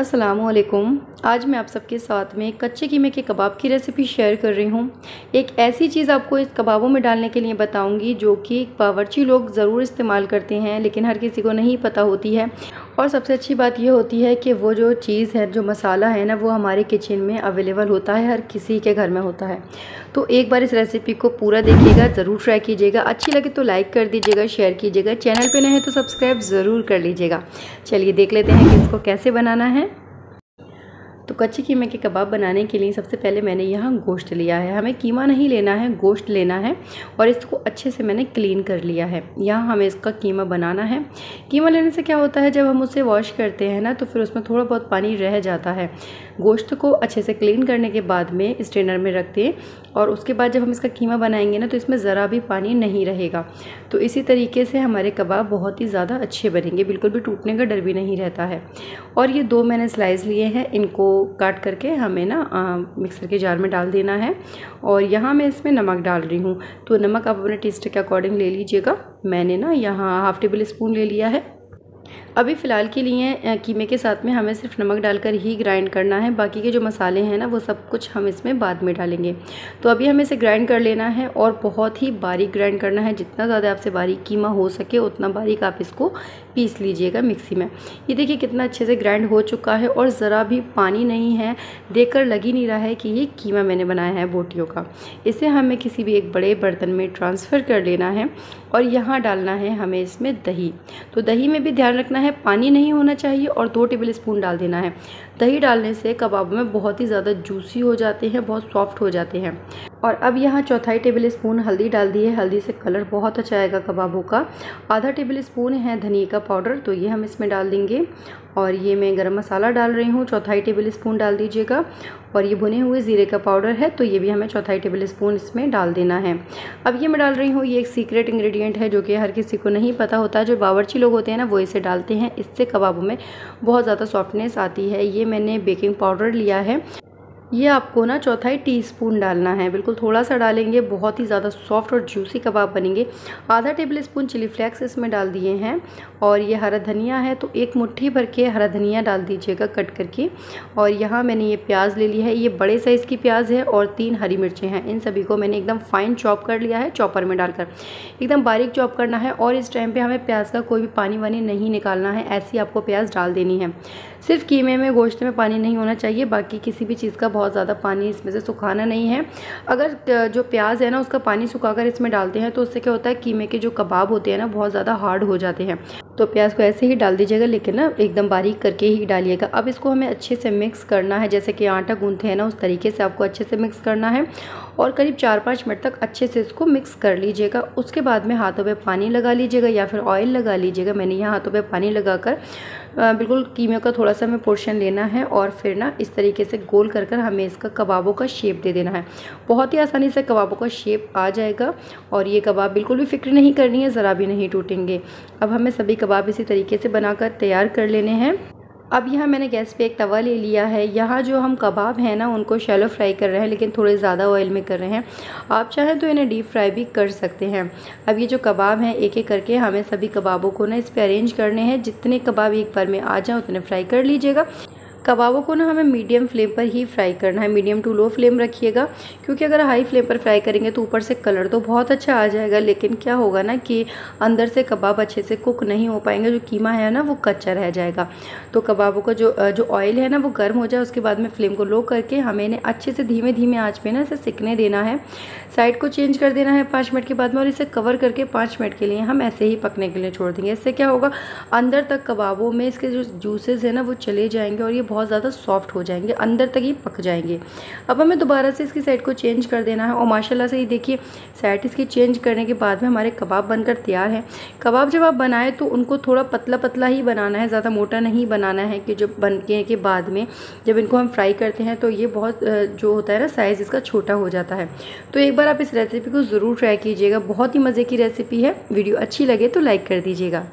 असलकुम आज मैं आप सबके साथ में कच्चे कीमे के कबाब की रेसिपी शेयर कर रही हूँ। एक ऐसी चीज़ आपको इस कबाबों में डालने के लिए बताऊँगी जो कि बावरची लोग ज़रूर इस्तेमाल करते हैं, लेकिन हर किसी को नहीं पता होती है। और सबसे अच्छी बात यह होती है कि वो जो चीज़ है, जो मसाला है ना, वो हमारे किचन में अवेलेबल होता है, हर किसी के घर में होता है। तो एक बार इस रेसिपी को पूरा देखिएगा, ज़रूर ट्राई कीजिएगा। अच्छी लगे तो लाइक कर दीजिएगा शेयर कीजिएगा। चैनल पर नए हैं तो सब्सक्राइब ज़रूर कर लीजिएगा। चलिए देख लेते हैं कि इसको कैसे बनाना है। तो कच्ची कीमे के कबाब बनाने के लिए सबसे पहले मैंने यहाँ गोश्त लिया है। हमें कीमा नहीं लेना है, गोश्त लेना है और इसको अच्छे से मैंने क्लीन कर लिया है। यहाँ हमें इसका कीमा बनाना है। कीमा लेने से क्या होता है, जब हम उसे वॉश करते हैं ना तो फिर उसमें थोड़ा बहुत पानी रह जाता है। गोश्त को अच्छे से क्लीन करने के बाद में स्ट्रेनर में रख दें और उसके बाद जब हम इसका कीमा बनाएँगे ना तो इसमें ज़रा भी पानी नहीं रहेगा। तो इसी तरीके से हमारे कबाब बहुत ही ज़्यादा अच्छे बनेंगे। बिल्कुल भी टूटने का डर भी नहीं रहता है। और ये दो मैंने स्लाइस लिए हैं, इनको काट करके हमें ना मिक्सर के जार में डाल देना है। और यहाँ मैं इसमें नमक डाल रही हूँ। तो नमक आप अपने टेस्ट के अकॉर्डिंग ले लीजिएगा। मैंने ना यहाँ हाफ़ टेबल स्पून ले लिया है। अभी फ़िलहाल के लिए कीमे के साथ में हमें सिर्फ़ नमक डालकर ही ग्राइंड करना है, बाकी के जो मसाले हैं ना, वो सब कुछ हम इसमें बाद में डालेंगे। तो अभी हमें इसे ग्राइंड कर लेना है और बहुत ही बारीक ग्राइंड करना है, जितना ज़्यादा आपसे बारीक कीमा हो सके, उतना बारीक आप इसको पीस लीजिएगा मिक्सी में। ये देखिए कितना अच्छे से ग्राइंड हो चुका है और ज़रा भी पानी नहीं है देख लग ही नहीं रहा है कि ये कीमा मैंने बनाया है बोटियों का। इसे हमें किसी भी एक बड़े बर्तन में ट्रांसफ़र कर लेना है और यहाँ डालना है हमें इसमें दही। तो दही में भी ध्यान रखना है, पानी नहीं होना चाहिए और दो टेबल स्पून डाल देना है। दही डालने से कबाब में बहुत ही ज़्यादा जूसी हो जाते हैं, बहुत सॉफ्ट हो जाते हैं। और अब यहाँ चौथाई टेबल स्पून हल्दी डाल दी है। हल्दी से कलर बहुत अच्छा आएगा कबाबों का। आधा टेबल स्पून है धनिया का पाउडर तो ये हम इसमें डाल देंगे। और ये मैं गरम मसाला डाल रही हूँ, चौथाई टेबल स्पून डाल दीजिएगा। और ये भुने हुए ज़ीरे का पाउडर है तो ये भी हमें चौथाई टेबल स्पून इसमें डाल देना है। अब ये मैं डाल रही हूँ, ये एक सीक्रेट इंग्रेडिएंट है, जो कि हर किसी को नहीं पता होता। जो बावर्ची लोग होते हैं ना, वो इसे डालते हैं। इससे कबाबों में बहुत ज़्यादा सॉफ्टनेस आती है। ये मैंने बेकिंग पाउडर लिया है। ये आपको ना चौथाई टीस्पून डालना है। बिल्कुल थोड़ा सा डालेंगे, बहुत ही ज़्यादा सॉफ्ट और जूसी कबाब बनेंगे। आधा टेबल स्पून चिली फ्लेक्स इसमें डाल दिए हैं और ये हरा धनिया है तो एक मुट्ठी भर के हरा धनिया डाल दीजिएगा कट करके। और यहाँ मैंने ये प्याज ले लिया है, ये बड़े साइज़ की प्याज है और तीन हरी मिर्चें हैं। इन सभी को मैंने एकदम फाइन चॉप कर लिया है चॉपर में डालकर। एकदम बारीक चॉप करना है और इस टाइम पर हमें प्याज का कोई भी पानी वानी नहीं निकालना है, ऐसी आपको प्याज डाल देनी है। सिर्फ़ कीमे में, गोश्त में पानी नहीं होना चाहिए, बाकी किसी भी चीज़ का बहुत ज़्यादा पानी इसमें से सुखाना नहीं है। अगर जो प्याज है ना, उसका पानी सुखाकर इसमें डालते हैं तो उससे क्या होता है, कीमे के जो कबाब होते हैं ना, बहुत ज़्यादा हार्ड हो जाते हैं। तो प्याज को ऐसे ही डाल दीजिएगा, लेकिन ना एकदम बारीक करके ही डालिएगा। अब इसको हमें अच्छे से मिक्स करना है, जैसे कि आटा गूंथे हैं ना, उस तरीके से आपको अच्छे से मिक्स करना है। और करीब चार पाँच मिनट तक अच्छे से इसको मिक्स कर लीजिएगा। उसके बाद में हाथों पे पानी लगा लीजिएगा या फिर ऑयल लगा लीजिएगा। मैंने यहाँ हाथों पे पानी लगाकर बिल्कुल कीमे का थोड़ा सा हमें पोर्शन लेना है और फिर ना इस तरीके से गोल कर कर हमें इसका कबाबों का शेप दे देना है। बहुत ही आसानी से कबाबों का शेप आ जाएगा और ये कबाब बिल्कुल भी फ़िक्र नहीं करनी है, ज़रा भी नहीं टूटेंगे। अब हमें सभी कबाब इसी तरीके से बनाकर तैयार कर लेने हैं। अब यहाँ मैंने गैस पे एक तवा ले लिया है। यहाँ जो हम कबाब हैं ना, उनको शैलो फ्राई कर रहे हैं, लेकिन थोड़े ज़्यादा ऑयल में कर रहे हैं। आप चाहें तो इन्हें डीप फ्राई भी कर सकते हैं। अब ये जो कबाब हैं एक एक करके हमें सभी कबाबों को ना इस पर अरेंज करने हैं। जितने कबाब एक बार में आ जाएँ, उतने फ्राई कर लीजिएगा। कबाबों को ना हमें मीडियम फ्लेम पर ही फ्राई करना है। मीडियम टू लो फ्लेम रखिएगा, क्योंकि अगर हाई फ्लेम पर फ्राई करेंगे तो ऊपर से कलर तो बहुत अच्छा आ जाएगा, लेकिन क्या होगा ना कि अंदर से कबाब अच्छे से कुक नहीं हो पाएँगे, जो कीमा है ना वो कच्चा रह जाएगा। तो कबाबों का जो जो ऑयल है ना वो गर्म हो जाए, उसके बाद में फ्लेम को लो करके हमें इन्हें अच्छे से धीमे धीमे आँच पे ना इसे सिकने देना है। साइड को चेंज कर देना है पाँच मिनट के बाद में और इसे कवर करके पाँच मिनट के लिए हम ऐसे ही पकने के लिए छोड़ देंगे। इससे क्या होगा? अंदर तक कबाबों में इसके जो जूसेज है ना वो चले जाएँगे और ये बहुत ज़्यादा सॉफ्ट हो जाएँगे, अंदर तक ही पक जाएँगे। अब हमें दोबारा से इसकी साइड को चेंज कर देना है और माशाल्लाह से ये देखिए साइड इसकी चेंज करने के बाद में हमारे कबाब बनकर तैयार हैं। कबाब जब आप बनाएँ तो उनको थोड़ा पतला पतला ही बनाना है, ज़्यादा मोटा नहीं बनाना है कि जब बनने के बाद में जब इनको हम फ्राई करते हैं तो ये बहुत जो होता है ना साइज़ इसका छोटा हो जाता है। तो एक बार आप इस रेसिपी को ज़रूर ट्राई कीजिएगा, बहुत ही मज़े की रेसिपी है। वीडियो अच्छी लगे तो लाइक कर दीजिएगा।